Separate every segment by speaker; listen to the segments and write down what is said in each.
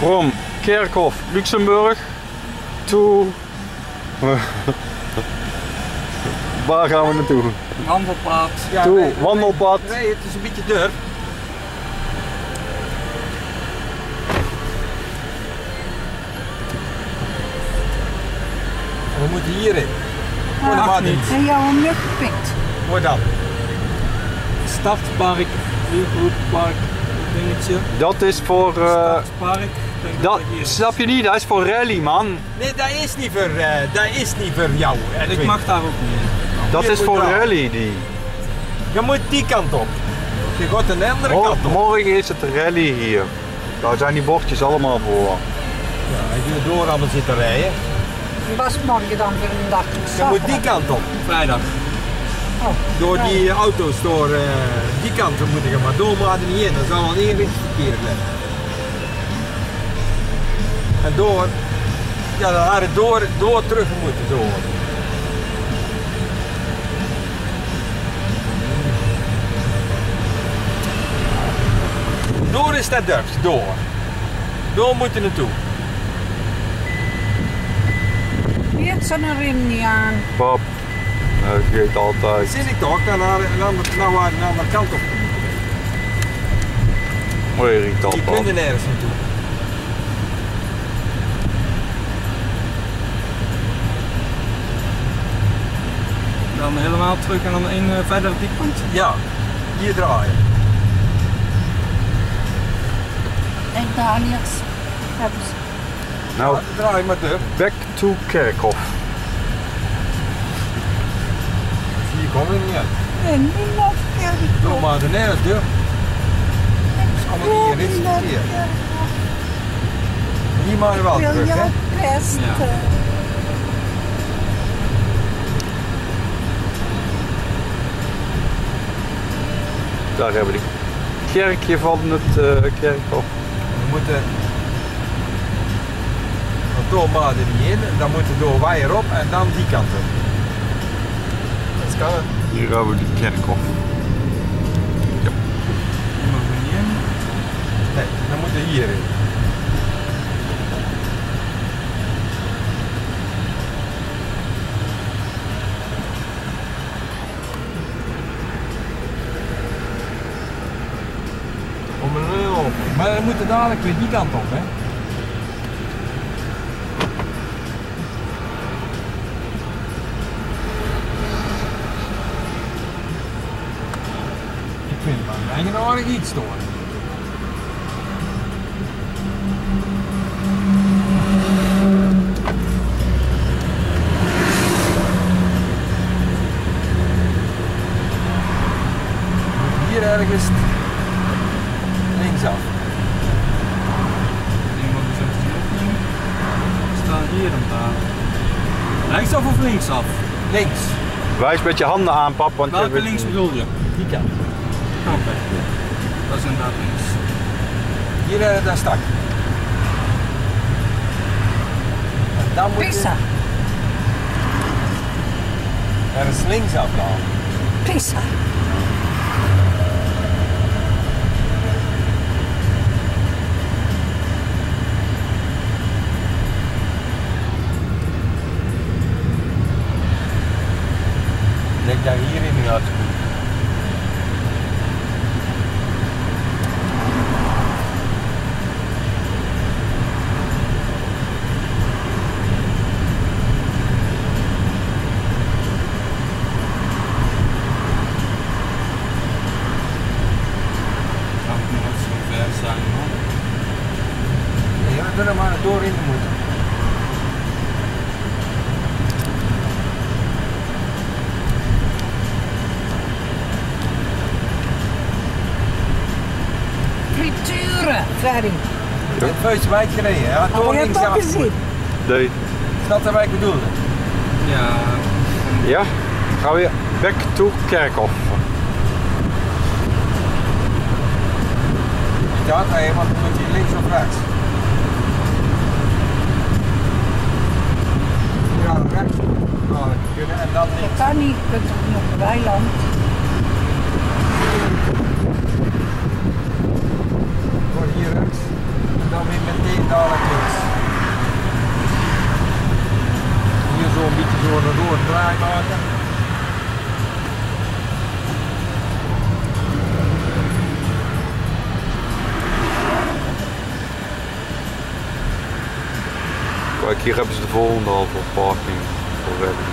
Speaker 1: From Kerkhof, Luxemburg to... Waar gaan we naartoe?
Speaker 2: Wandelpad.
Speaker 3: Ja,
Speaker 1: Toe,
Speaker 3: wij-
Speaker 1: wandelpad.
Speaker 3: Nee, het is een beetje durf. We moeten hierin. Voor de
Speaker 2: Mag
Speaker 3: niet.
Speaker 4: En jouw mug gepikt.
Speaker 3: Voor dan.
Speaker 2: Stadspark, Wielgroeppark, dingetje.
Speaker 1: Dat is voor... eh,
Speaker 2: Stadspark. Ik
Speaker 1: dat, snap je niet? Dat is voor rally, man.
Speaker 3: Nee, dat is niet voor, eh, dat is niet voor jou. Edwin.
Speaker 2: Ik mag daar ook niet.
Speaker 1: Dat is voor
Speaker 3: wel.
Speaker 1: rally, die.
Speaker 3: Je moet die kant op. Je gaat een andere
Speaker 1: Mor-
Speaker 3: kant op.
Speaker 1: morgen is het rally hier. Daar zijn die bordjes allemaal voor.
Speaker 3: Ja, als je door allemaal zit te rijden.
Speaker 4: Was morgen dan weer een dag?
Speaker 3: Je moet die kant op.
Speaker 2: Vrijdag.
Speaker 3: Door die auto's, door eh, die kant moet je maar door, maar er niet in. Dat zal wel één richtingsverkeer blijven. En door, ja dan had het door, door terug moeten door. Door is dat durf, door. Door moet je naartoe.
Speaker 4: Die heeft zijn rim niet aan.
Speaker 1: Pap, dat vergeet altijd.
Speaker 3: Zit ik toch, dan naar, naar, naar, waar- naar de kant op.
Speaker 1: Mooi irritant,
Speaker 3: Die kunnen nergens naartoe.
Speaker 2: Dan helemaal terug en dan een eh, verder dieppunt.
Speaker 3: Ja, hier draaien.
Speaker 4: En Daniels hebben ze.
Speaker 1: Nou,
Speaker 3: draai maar terug.
Speaker 1: back to Kerkhof.
Speaker 3: Hier komen we niet uit.
Speaker 4: En die nog
Speaker 3: Doe maar de nergens deur. Allemaal hier, dit is hier. Hier maar wel terug, hè?
Speaker 4: best?
Speaker 2: Ja.
Speaker 1: Daar hebben we het kerkje van het eh, kerkhof.
Speaker 3: We moeten... Door maar er niet in, dan moeten we door wij erop en dan die kant op. Dat kan het.
Speaker 1: Hier hebben we de kerkhof.
Speaker 2: Die mogen we niet in.
Speaker 3: Nee, dan moeten we hierin. Om een nul op. Maar we moeten dadelijk weer die kant op, hè? Ik vind het maar een eigenaardig iets toch?
Speaker 2: Rechtsaf of linksaf?
Speaker 3: Links.
Speaker 1: Wijs met je handen aan, pap, want je
Speaker 2: Welke
Speaker 1: weet-
Speaker 2: links bedoel je?
Speaker 3: Die kant.
Speaker 2: Oké. Dat is inderdaad links.
Speaker 3: Hier, eh, daar stak. Dan moet je
Speaker 4: Pisa.
Speaker 3: ergens linksaf gaan.
Speaker 4: Pisa.
Speaker 3: Ik denk dat hierin nu had goed.
Speaker 2: Kan het nog zo ver zijn man.
Speaker 3: Nee, we kunnen maar doorin moeten.
Speaker 4: Frituren, Ferry.
Speaker 3: Het vuistje wijd gereden, ja,
Speaker 4: Oh,
Speaker 3: door
Speaker 4: je hebt
Speaker 3: linksaf.
Speaker 4: dat gezien.
Speaker 1: Nee.
Speaker 3: Is dat wat ik bedoelde?
Speaker 2: Ja.
Speaker 1: Ja, gaan we weer back to Kerkhof.
Speaker 3: Ja, nee, want dan moet je links of rechts. naar oh, kunnen dan
Speaker 4: niet.
Speaker 3: Dat
Speaker 4: kan niet, kunt is nog weiland.
Speaker 3: Voor hier rechts en dan weer meteen dadelijk links. Hier zo een beetje door de rood draai maken.
Speaker 1: Kijk, hier hebben ze de volgende al voor parking. Voor redding.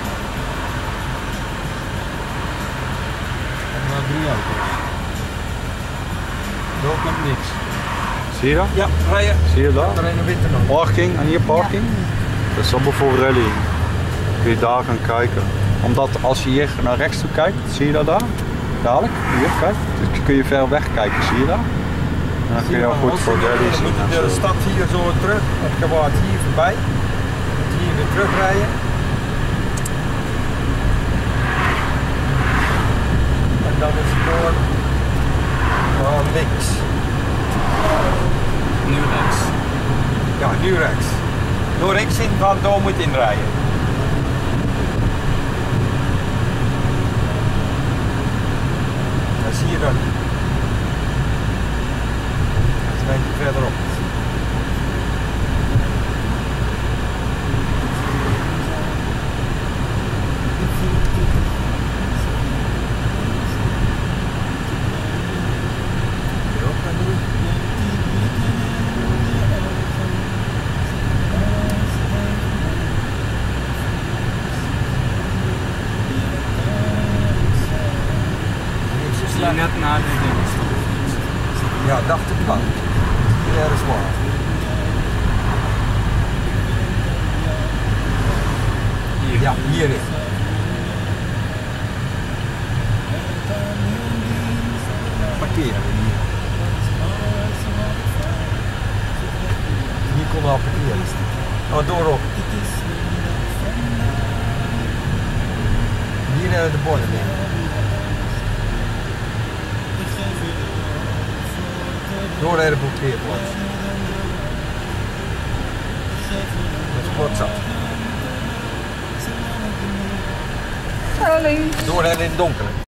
Speaker 3: Drie auto's. Daar komt niks.
Speaker 1: Zie je dat?
Speaker 3: Ja, rijden.
Speaker 1: Zie je dat? Parking en hier parking. Dat is allemaal voor rally. Kun je daar gaan kijken. Omdat als je hier naar rechts toe kijkt, zie je dat daar? Dadelijk, hier, kijk. Dus kun je ver weg kijken, zie je dat? En dan kun je ook goed voor rally zien.
Speaker 3: de
Speaker 1: zo.
Speaker 3: stad hier zo terug. Het gewaard hier voorbij. Weer terugrijden. En dan is het door naar links.
Speaker 2: Nu rechts.
Speaker 3: Ja, nu rechts. Door rechts in gaan, door moet inrijden. Dat zie je dan. Dat is een beetje verderop. Hierop dan doen. Niet zo
Speaker 2: Zie je
Speaker 3: slecht.
Speaker 2: net na de dingen.
Speaker 3: Ja. Ja, dat is waar.
Speaker 2: Hier.
Speaker 3: Ja, hierin. Parkeren we hier. Hier kon al parkeren. Oh, doorop. Hier hebben we de borden. Door naar de parkeerplaats. Dat is kortzat.
Speaker 4: Hallo.
Speaker 3: Door naar in het donker.